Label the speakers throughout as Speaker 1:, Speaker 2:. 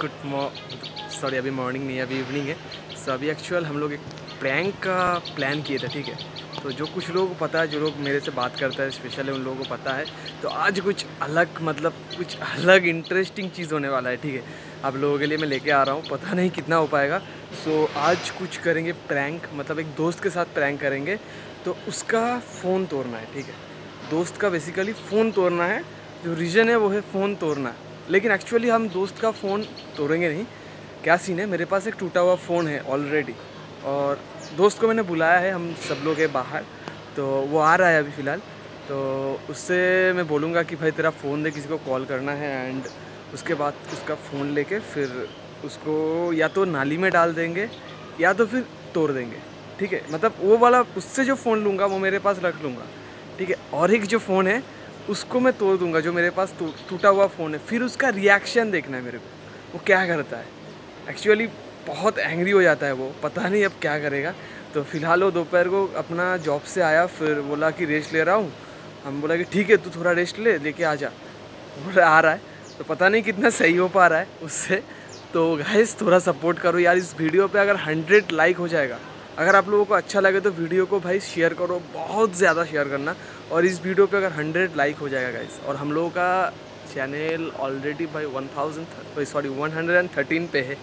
Speaker 1: Good sorry अभी morning नहीं है, अभी इवनिंग है। सो अभी एक्चुअल हम लोग एक प्रैंक का प्लान किए थे, ठीक है? तो जो कुछ लोगों को पता है, जो लोग मेरे से बात करते हैं स्पेशली उन लोगों को पता है तो आज कुछ अलग मतलब कुछ अलग इंटरेस्टिंग चीज़ होने वाला है, ठीक है? आप लोगों के लिए मैं लेके आ रहा हूँ, पता नहीं कितना हो पाएगा। सो आज कुछ करेंगे प्रैंक मतलब एक दोस्त के साथ प्रैंक करेंगे तो उसका फ़ोन तोड़ना है, ठीक है? दोस्त का बेसिकली फ़ोन तोड़ना है, जो रीज़न है वो है फ़ोन तोड़ना। लेकिन एक्चुअली हम दोस्त का फ़ोन तोड़ेंगे नहीं। क्या सीन है? मेरे पास एक टूटा हुआ फ़ोन है ऑलरेडी और दोस्त को मैंने बुलाया है, हम सब लोग हैं बाहर। तो वो आ रहा है अभी फ़िलहाल। तो उससे मैं बोलूँगा कि भाई तेरा फ़ोन दे, किसी को कॉल करना है एंड उसके बाद उसका फ़ोन लेके फिर उसको या तो नाली में डाल देंगे, या तो फिर तोड़ देंगे। ठीक है? मतलब वो वाला उससे जो फ़ोन लूँगा, वो मेरे पास रख लूँगा। ठीक है? और एक जो फ़ोन है उसको मैं तोड़ दूँगा, जो मेरे पास टूटा हुआ फ़ोन है। फिर उसका रिएक्शन देखना है मेरे को। वो क्या करता है? एक्चुअली बहुत एंग्री हो जाता है वो। पता नहीं अब क्या करेगा। तो फ़िलहाल वो दोपहर को अपना जॉब से आया, फिर बोला कि रेस्ट ले रहा हूँ। हम बोला कि ठीक है, तू थोड़ा रेस्ट ले, लेके आ जा। बोला, आ रहा है। तो पता नहीं कितना सही हो पा रहा है उससे। तो गाइस थोड़ा सपोर्ट करो यार। इस वीडियो पे अगर हंड्रेड लाइक हो जाएगा अगर आप लोगों को अच्छा लगे तो वीडियो को भाई शेयर करो बहुत ज़्यादा शेयर करना। और इस वीडियो पे अगर हंड्रेड लाइक हो जाएगा गाइस और हम लोगों का चैनल ऑलरेडी भाई one thousand sorry one hundred and thirteen पे है।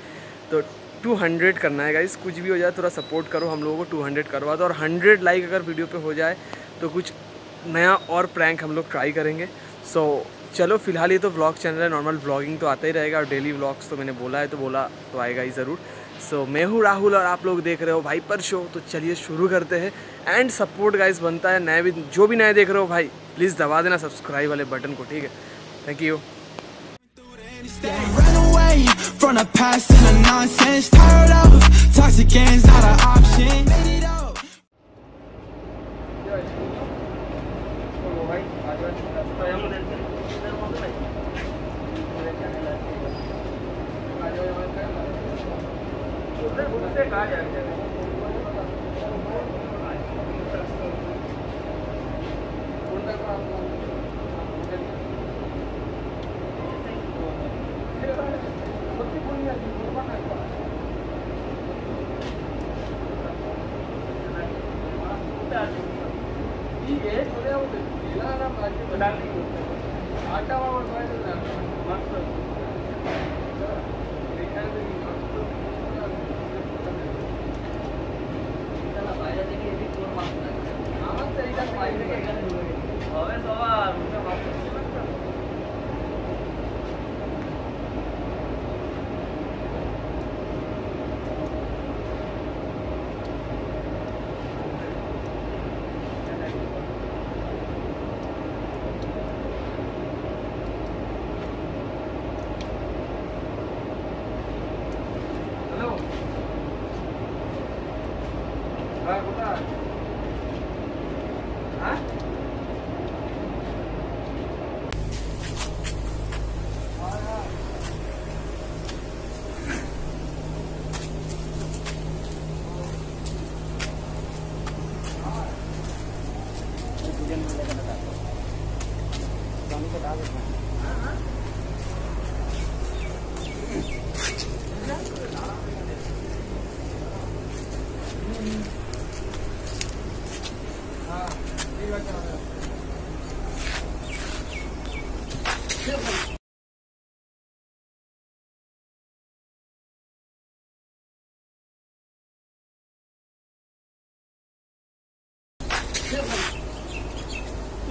Speaker 1: तो टू हंड्रेड करना है गाइस कुछ भी हो जाए थोड़ा सपोर्ट करो हम लोगों को टू हंड्रेड करवा दो। और हंड्रेड लाइक अगर वीडियो पे हो जाए तो कुछ नया और प्रैंक हम लोग ट्राई करेंगे। सो so, चलो फ़िलहाल ये तो व्लॉग चैनल है नॉर्मल व्लॉगिंग तो आता ही रहेगा। और डेली व्लॉग्स तो मैंने बोला है तो बोला तो आएगा ही ज़रूर। सो so, मैं हूँ राहुल और आप लोग देख रहे हो भाई पर शो तो चलिए शुरू करते हैं एंड सपोर्ट गाइस बनता है नए भी जो भी नए देख रहे हो भाई प्लीज़ दबा देना सब्सक्राइब वाले बटन को ठीक है
Speaker 2: thank you from the past and the nonsense. Tired of toxic not an option. Made it
Speaker 1: હવે સવાર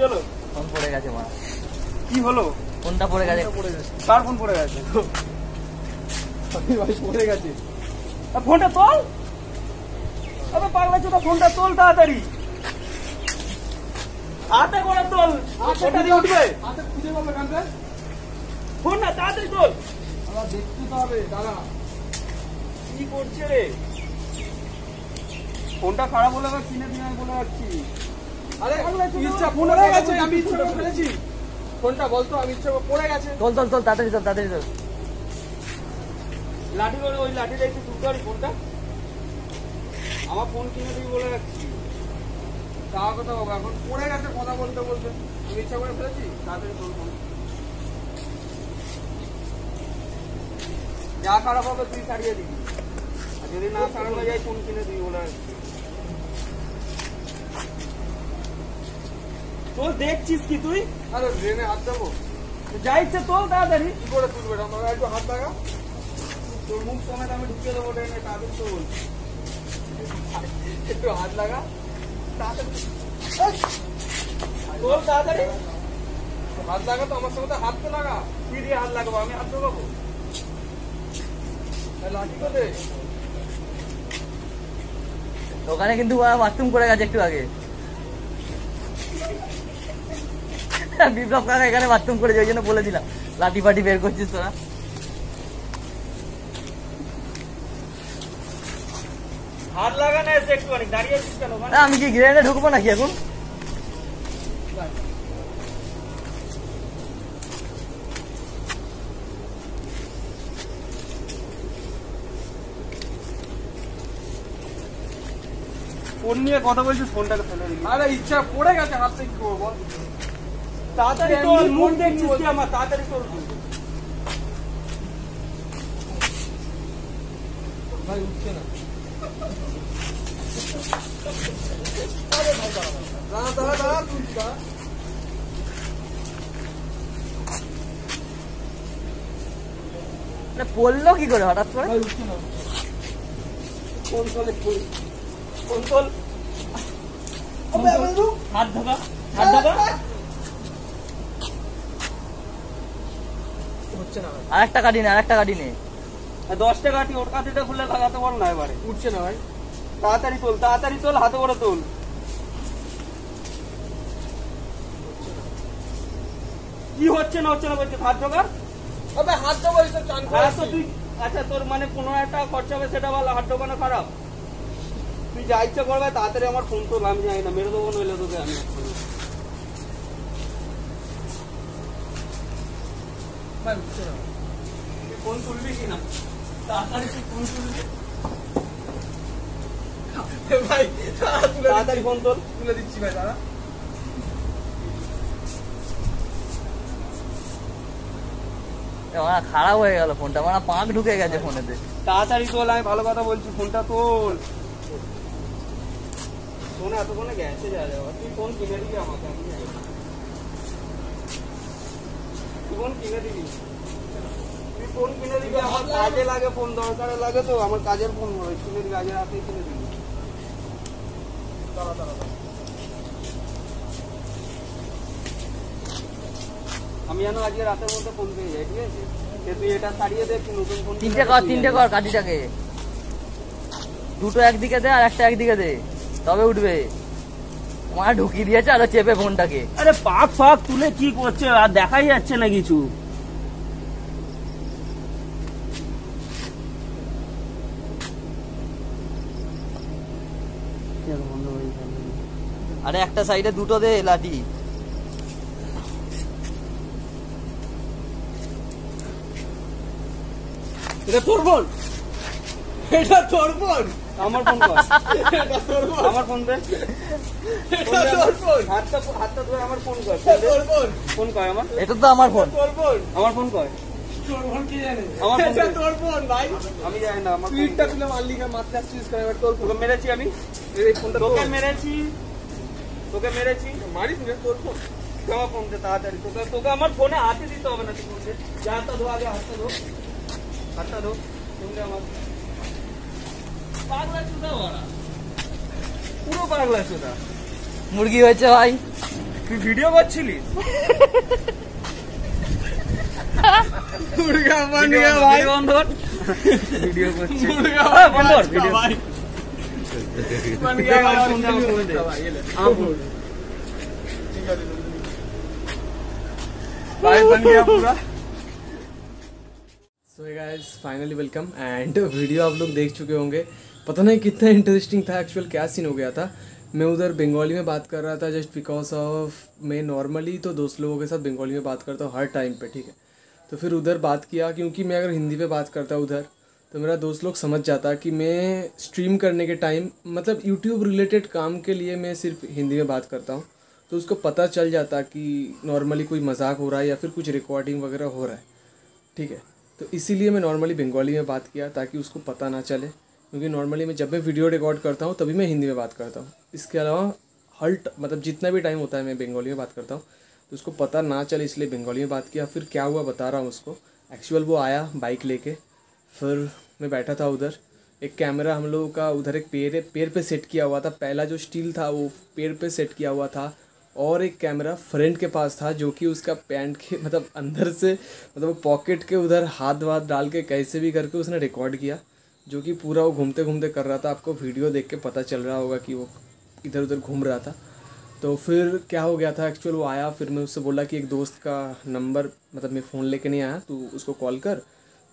Speaker 1: চলো
Speaker 3: ফোন পড়ে গেছে মা।
Speaker 1: কি হলো?
Speaker 3: ফোনটা পড়ে গেছে।
Speaker 1: কার ফোন পড়ে গেছে? পড়ে গেছে। ফোনটা তোল। আবে পাগলা চোদা ফোনটা তোল তাড়াতাড়ি। হাতে করে তোল। ফোনটা দিয়ে উঠবে।
Speaker 4: হাতে খুঁজে পাবো এখানটা
Speaker 1: ফোন না তাড়াতাড়ি তোল।
Speaker 4: আবার দেখতে তো হবে দাদা
Speaker 1: কি করছে রে? ফোনটা খারাপ হলে আবার কিনে দিন আমি বলে রাখছি
Speaker 4: ফোনটা বলতো আমি ইচ্ছা করে পড়ে গেছে।
Speaker 3: তাড়াতাড়ি তাড়াতাড়ি
Speaker 1: লাঠি করে ওই লাঠিটা একটু তুলতে পারি ফোনটা? আমার ফোন কিনে দিবি বলে রাখছি।
Speaker 4: তা কথা বাবা এখন পড়ে গেছে কথা বলতে বলতে। আমি ইচ্ছা করে ফেলেছি তাড়াতাড়ি তোর ফোন। যা খারাপ হবে তুই সারিয়ে দিবি। আর যদি না সারানো যায় ফোন কিনে দিবি বলে তোর দেখছিস কি তুই?
Speaker 1: আরে ড্রেনে হাত দেবো।
Speaker 4: যা ইচ্ছে তোল তাড়াতাড়ি।
Speaker 1: কি করে তুলবে? আমার একটু হাত লাগা।
Speaker 4: তোর মুখ সমেত আমি ঢুকিয়ে দেবো ট্রেনে তাড়াতাড়ি তোল
Speaker 1: একটু হাত লাগা।
Speaker 4: তোল তাড়াতাড়ি।
Speaker 1: হাত লাগা তো আমার সঙ্গে তো হাত তো লাগা।
Speaker 4: কি দিয়ে হাত লাগাবো? আমি হাত লাগাবো
Speaker 1: লাঠি করে
Speaker 3: ওখানে কিন্তু বাথরুম করে গেছে একটু আগে। বিপ্লব কাকা এখানে বাথরুম করেছে ওই জন্য বলে দিলাম। লাঠি ফাটি বের করছিস তোরা।
Speaker 4: হাত লাগানো এসে দাঁড়িয়ে
Speaker 3: আমি কি গ্রেনে ঢুকবো নাকি এখন?
Speaker 4: ফোন নিয়ে কথা বলছিস ফোনটাকে ফেলে দিবি
Speaker 1: আরে ইচ্ছা পড়ে গেছে হাত থেকে কি করব বল।
Speaker 4: তাড়াতাড়ি
Speaker 1: এমনি
Speaker 4: তোর মুখ
Speaker 1: ফোন
Speaker 4: দেখছিস
Speaker 1: বলছি।
Speaker 4: কি আমার তাড়াতাড়ি তোর
Speaker 1: ভাই উঠছে না দাঁড়া দাঁড়া দাঁড়া তুই দাঁড়া
Speaker 3: মানে পড়লো কি করে হঠাৎ করে
Speaker 1: ভাই উঠছে না
Speaker 4: ফোন তোলে ফোন ফোন তোল হাত ঢোকা হাত ঢোকা
Speaker 1: হচ্ছে না ভাই।
Speaker 3: আর একটা কাটি নে আর একটা কাটি নে
Speaker 4: দশটা গাঠি ওর কাঠিটা খুলে লাগাতে বল না এবারে।
Speaker 1: উঠছে না ভাই।
Speaker 4: তাড়াতাড়ি তোল তাড়াতাড়ি তোল হাতে করে তোল। কি হচ্ছে না হচ্ছে না বলছে? হাত ঢোকা
Speaker 1: আবে হাত দেবো এসে চান করে
Speaker 4: তুই আচ্ছা তোর মানে পনেরো হাজার টাকা খরচা হবে সেটা বল হাত ঢোকানো খারাপ? তুই যা ইচ্ছা করবে তাড়াতাড়ি আমার ফোন তোল আমি জানি না মেরে দেবো নইলে তোকে আমি ফোন তুলবি কিনা তাড়াতাড়ি তুই ফোন তুলবি?
Speaker 1: ভাই
Speaker 4: তাড়াতাড়ি ফোন তোল
Speaker 1: দিচ্ছি, তুলে? দিচ্ছি ভাই দাঁড়া।
Speaker 3: খারাপ হয়ে গেল ফোনটা আমার পাঁক ঢুকে গেছে ফোনেতে।
Speaker 4: তাড়াতাড়ি তোল আমি ভালো কথা বলছি ফোনটা তোল। ফোন এতক্ষণে গেছে যা তুই ফোন কিনে দিবি আমাকে আমি ফোন কিনে দিবি। তুই ফোন কিনে দিবি, আমার কাজে লাগে, ফোন দরকারে লাগে তো, আমার কাজের ফোন কিনে দিবি আজের রাতে কিনে দিবি।
Speaker 1: দাঁড়া দাঁড়া।
Speaker 4: আমি যেন আজকে রাতের মধ্যে ফোন পেয়ে যাই, ঠিক আছে? সে তুই এটা সারিয়ে দে নতুন ফোন
Speaker 3: তিনটে কর তিনটে কর কাঠিটাকে। দুটো একদিকে দে আর একটা একদিকে দে, তবে উঠবে। আমার ঢুকিয়ে দিয়েছে আরও চেপে ফোনটাকে।
Speaker 4: আরে পাক ফাক তুলে কি করছে? আর দেখাই যাচ্ছে না কিছু।
Speaker 3: আরে একটা সাইডে দুটো দে লাঠি।
Speaker 1: এটা তোর ফোন এটা তোর ফোন
Speaker 4: আমার ফোন কর। আমার ফোন দে।
Speaker 1: এটা
Speaker 4: হাতটা হাতটা ধরে আমার ফোন কর।
Speaker 1: ফোন
Speaker 4: ফোন কর আমার।
Speaker 3: এটা তো আমার ফোন
Speaker 4: আমার ফোন কর। আমি জানি না আমার
Speaker 1: তুলে মারলি এবার তোর
Speaker 4: মেরেছি আমি?
Speaker 1: এই ফোনটা
Speaker 4: তোকে মেরেছি? তোকে মেরেছি?
Speaker 1: মারিস না তোর ফোন
Speaker 4: আমার তাড়াতাড়ি। তোকে তোকে আমার ফোনে হাতে দিতে হবে না তুই ফোন দে। যা হাতটা ধো আগে হাতটা ধো। হাতটা ধো। আমার। পাগলা চুদা ওরা পুরো পাগলা চুদা
Speaker 3: মুরগি হয়েছে ভাই
Speaker 4: তুই ভিডিও করছিলিস
Speaker 1: মুরগা বানিয়ে ভাই
Speaker 4: ভিডিও বন্ধ কর। ভিডিও করছি
Speaker 1: মুরগা
Speaker 4: হ্যাঁ, বন্ধ কর ভিডিও
Speaker 1: ভাই বানিয়ে
Speaker 4: দে,
Speaker 1: ভাই
Speaker 4: আমার ফোন দে, আমার ফোন দে।
Speaker 1: ভাই এলে
Speaker 4: আমার ফোন
Speaker 1: ঠিক আছে
Speaker 4: भाई बन गया पूरा
Speaker 1: so guys finally welcome and video आप लोग देख चुके होंगे पता नहीं कितना इंटरेस्टिंग था एक्चुअल क्या सीन हो गया था। मैं उधर बंगाली में बात कर रहा था जस्ट बिकॉज़ ऑफ़ मैं नॉर्मली तो दोस्त लोगों के साथ बंगाली में बात करता हूँ हर टाइम पे, ठीक है। तो फिर उधर बात किया, क्योंकि मैं अगर हिंदी पे बात करता उधर तो मेरा दोस्त लोग समझ जाता कि मैं स्ट्रीम करने के टाइम मतलब यूट्यूब रिलेटेड काम के लिए मैं सिर्फ़ हिंदी में बात करता हूँ। तो उसको पता चल जाता कि नॉर्मली कोई मज़ाक हो रहा है या फिर कुछ रिकॉर्डिंग वगैरह हो रहा है, ठीक है। तो इसीलिए मैं नॉर्मली बंगाली में बात किया ताकि उसको पता ना चले। क्योंकि नॉर्मली मैं जब मैं वीडियो रिकॉर्ड करता हूँ, तभी मैं हिंदी में बात करता हूँ। इसके अलावा, हल्ट मतलब जितना भी टाइम होता है, मैं बंगाली में बात करता हूँ। तो उसको पता ना चले, इसलिए बंगाली में बात किया। फिर क्या हुआ बता रहा हूँ उसको। एक्चुअल वो आया बाइक लेके। फिर मैं बैठा था उधर। एक कैमरा हम लोगों का उधर एक पेड़ है पेड़ पे सेट किया हुआ था। पहला जो स्टील था, वो पेड़ पे सेट किया हुआ था। और एक कैमरा फ्रंट के पास था, जो कि उसका पैंट के मतलब अंदर से मतलब पॉकेट के उधर हाथ वाथ डाल के, कैसे भी करके उसने रिकॉर्ड किया। जो कि पूरा वो घूमते घूमते कर रहा था, आपको वीडियो देख के पता चल रहा होगा कि वो इधर उधर घूम रहा था। तो फिर क्या हो गया था एक्चुअल वो आया, फिर मैं उससे बोला कि एक दोस्त का नंबर मतलब मैं फ़ोन लेके नहीं आया, तू उसको कॉल कर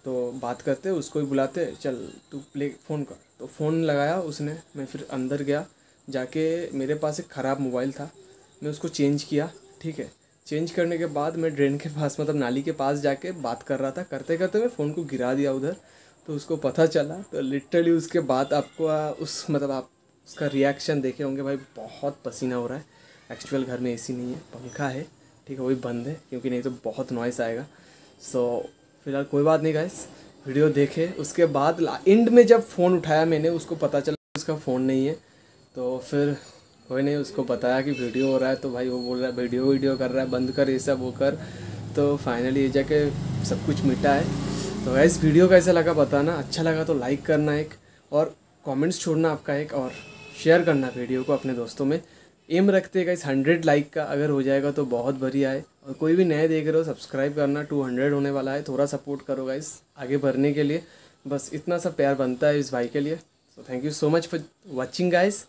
Speaker 1: तो बात करते, उसको ही बुलाते, चल तू प्ले फ़ोन कर। तो फ़ोन लगाया उसने, मैं फिर अंदर गया, जाके मेरे पास एक ख़राब मोबाइल था, मैं उसको चेंज किया, ठीक है। चेंज करने के बाद मैं ड्रेन के पास मतलब नाली के पास जाके बात कर रहा था करते करते मैं फ़ोन को गिरा दिया उधर तो उसको पता चला। तो लिटरली उसके बाद आपको उस मतलब आप उसका रिएक्शन देखे होंगे भाई बहुत पसीना हो रहा है। एक्चुअल घर में एसी नहीं है पंखा है ठीक है वो भी बंद है क्योंकि नहीं तो बहुत नॉइस आएगा। सो so, फ़िलहाल कोई बात नहीं गाइस वीडियो देखे। उसके बाद एंड में जब फ़ोन उठाया मैंने उसको पता चला उसका फ़ोन नहीं है। तो फिर कोई नहीं उसको बताया कि वीडियो हो रहा है तो भाई वो बोल रहा है वीडियो वीडियो कर रहा है बंद कर ये सब वो कर। तो फाइनली ये जाके सब कुछ मिटा है। तो इस वीडियो कैसा लगा बताना। अच्छा लगा तो लाइक करना एक, और कमेंट्स छोड़ना आपका एक, और शेयर करना वीडियो को अपने दोस्तों में। एम रखते हैं इस हंड्रेड लाइक का अगर हो जाएगा तो बहुत बढ़िया है। और कोई भी नए देख रहे हो सब्सक्राइब करना टू हंड्रेड होने वाला है। थोड़ा सपोर्ट करो गाइस आगे बढ़ने के लिए। बस इतना सा प्यार बनता है इस भाई के लिए। So thank you so much for watching guys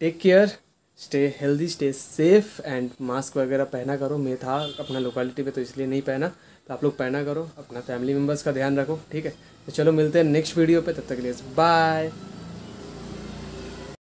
Speaker 1: take care stay healthy stay safe and mask वगैरह पहना करो। मैं था अपना लोकेलिटी पे तो इसलिए नहीं पहना। तो आप लोग पहना करो, अपना फैमिली मेंबर्स का ध्यान रखो, ठीक है? तो चलो मिलते हैं नेक्स्ट वीडियो पर तब तक के लिए बाय